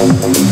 Thank